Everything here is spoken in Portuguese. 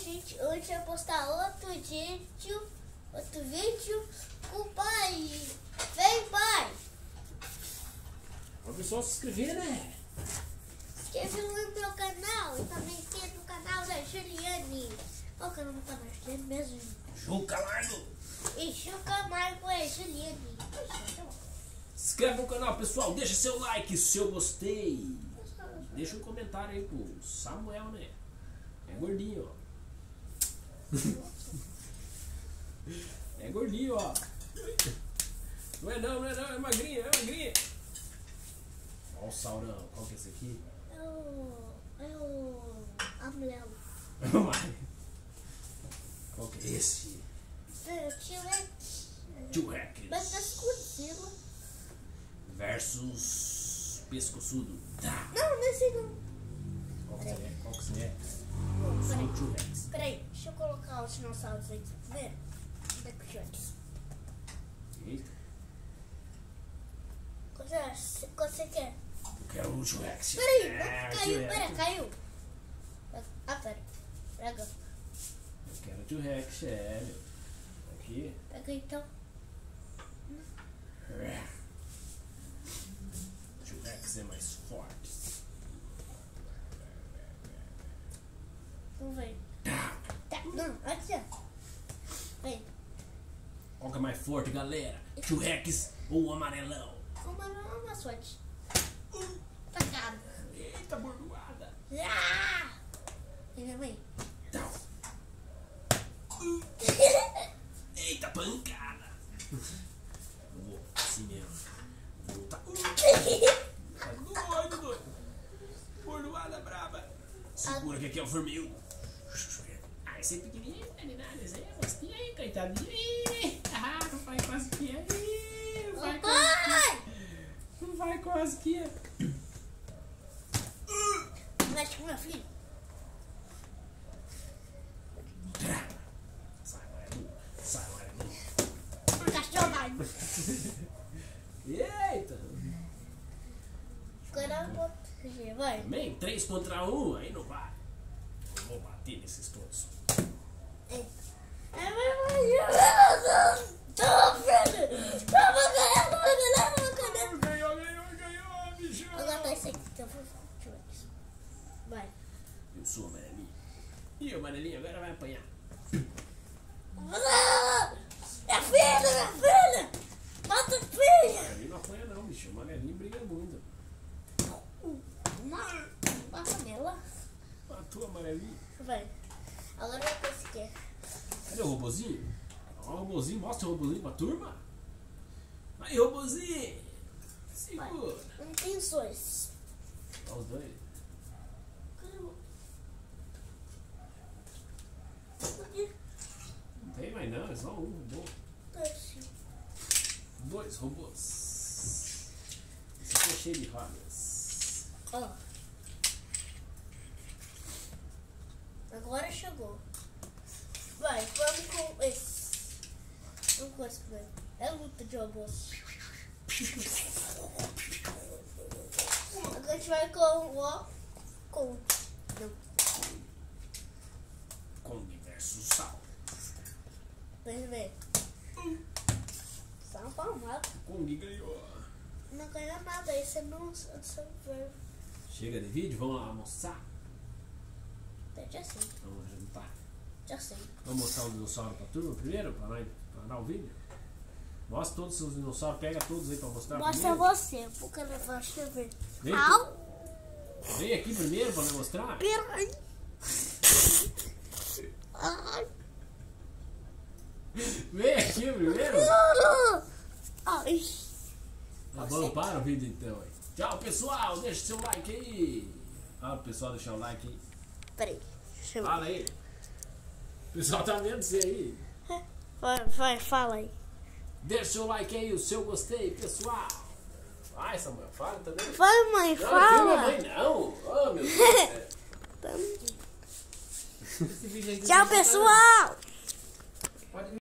gente, hoje vai postar outro vídeo, outro vídeo com o pai. Vem, pai! O pessoal se inscrever, né? Se inscreva no meu canal e também tem no canal da Juliane. Qual que é o nome do canal? Juliane mesmo? Ju Camargo. E Ju Camargo é Juliane. Se inscreve no canal, pessoal. Deixa seu like, seu gostei. Deixa um comentário aí pro Samuel, né? É gordinho, ó. É gordinho, ó. Não é não, não é não, é magrinho, é magrinho. Ó o Saurão, qual que é esse aqui? É o... É o... Amarelo. qual que é esse? É o T-Rex. T-Rex. Mas tá escondido. Versus Pescoçudo. Tá. Não, nesse não. Que é? Que é? Não, Sou peraí. Peraí, deixa eu colocar os dinossauros primeiro. É que eu? Eita, é? Quanto você quer? eu quero o T-Rex. Peraí, É, não, caiu, pera, caiu. Ah, pera. Pega, Eu quero o T-Rex, sério. Aqui. pega então. T-Rex é mais forte. Vamos ver. Tá. Tá, não, aqui ó. Vem. Qual que é mais forte, galera? T-Rex ou o amarelão? Não, uma sorte. Tá caro. Eita, bordoada. Ah! Vem, vem. Tá. Eita, pancada. Vou assim mesmo. Vou voltar. Tá doido, doido. Bordoada braba. Segura que aqui é o vermelho. Ah, esse é pequenininho, de nada. Esse aí é gostinho aí, coitadinho. Ih, Ah, não vai cosquinha. Ih, Não vai cosquinha. Papai! Não vai cosquinha. Mexe com meu filho. Sai, amarelinho. Sai, amarelinho. O cachorro vai. Eita. Agora eu vou... Vai. Também, 3 contra 1, aí não vai. Vou bater nesses todos. Vai. Eu sou amarelinho. E o amarelinho agora vai apanhar. Minha filha, minha filha! Mata a O filha! amarelinho não apanha não, bicho. O amarelinho briga muito. Uma, uma panela. Matou o amarelinho. Vai. Agora eu vou conseguir. Cadê o robozinho? Ó, o robozinho, mostra o robozinho pra turma. Aí, robozinho. Segura. Não tem dois. Ó os dois. Não tem mais não, é só um robô. Dois robôs. Esse aqui é cheio de rodas. Ó. Agora Vai, vamos com esse. Vamos com esse primeiro. É luta de robôs. Agora a gente vai com o. Com. Não, Kong versus Sal. vem ver. Só uma palmada. Kong ganhou. Não ganha nada, esse é não. Você vai. Chega de vídeo, vamos lá almoçar. Já sei, Vamos jantar. já sei. Vamos mostrar o dinossauro pra turma primeiro, pra, nós, pra dar o vídeo? Mostra todos os seus dinossauros, pega todos aí pra mostrar Mostra primeiro. você, porque eu vou chover. Vem, Au! vem aqui primeiro pra nós mostrar. Vem aqui primeiro. Ai. Tá bom, para o vídeo então. Tchau, pessoal. Deixa seu like aí. Ah, pessoal deixar o like aí. Peraí. Deixa eu... Fala aí. O pessoal tá vendo você aí. Vai, vai, fala aí. Deixa seu like aí, o seu gostei, pessoal. Vai, Samuel, fala também. Vai, mãe, Não, fala. Não, não. Oh, meu Deus. do céu. Esse vídeo aí Tchau, pessoal.